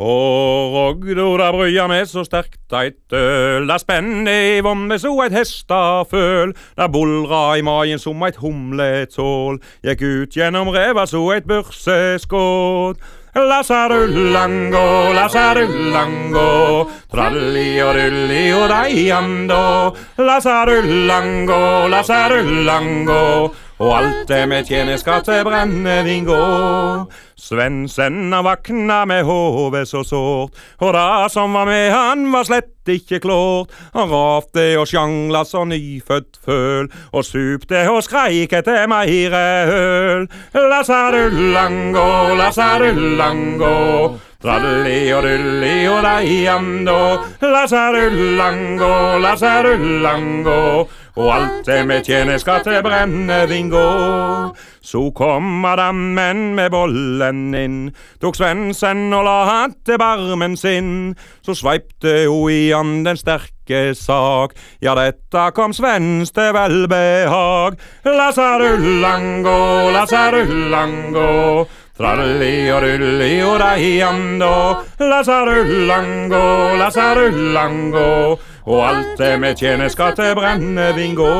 Og Rogdora brya med så sterkt eit øl, da spenne i vomne så eit hestaføl, da bullra i maien som eit humletål, gikk ut gjennom reva så eit børseskåt. Lasarullango, lasarullango, tralli og rulli og deiando. Lasarullango, lasarullango, og alt det vi tjener skal til brennevin gå. Svendsen han vakna med hodet så sårt, og det som var med han var slett ikke klart. Han rafte og sjangla så nyfødt føl, og supte og skreik etter meire øl. Lasarullango, lasarullango. Tralli og dulli og deiando, lasarullango, lasarullango. Og alt det vi tjener skal til brennevin gå. Så kom madammen med bollen inn, tok Svendsen og la han til barmen sin. Så sveipte ho i han den sterke sak, ja dette kom Svens til velbehag. Lasarullango, lasarullango. Tralli og rulli og deiando, lasarullango, lasarullango. Og alt det me tjener skal til brennevin gå.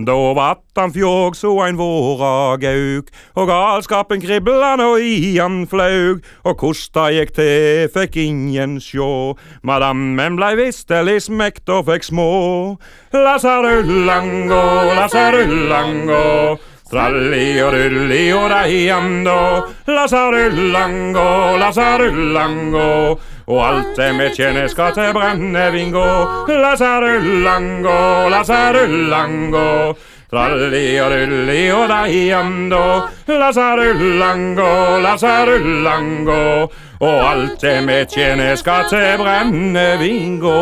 Da vatt han fjåg så ein våra gauk, og galskapen kribla nå i han flaug. Og kosta gikk til, fikk ingen sjå, madammen blei visselig smekt og fikk små. Lasarullango, lasarullango. Tralli og rulli og deiando, lasarullango, lasarullango. Og alt det vi tjener skal til brennevin gå. Lasarullango, lasarullango. Tralli og rulli og deiando, lasarullango, lasarullango. Og alt det vi tjener skal til brennevin gå.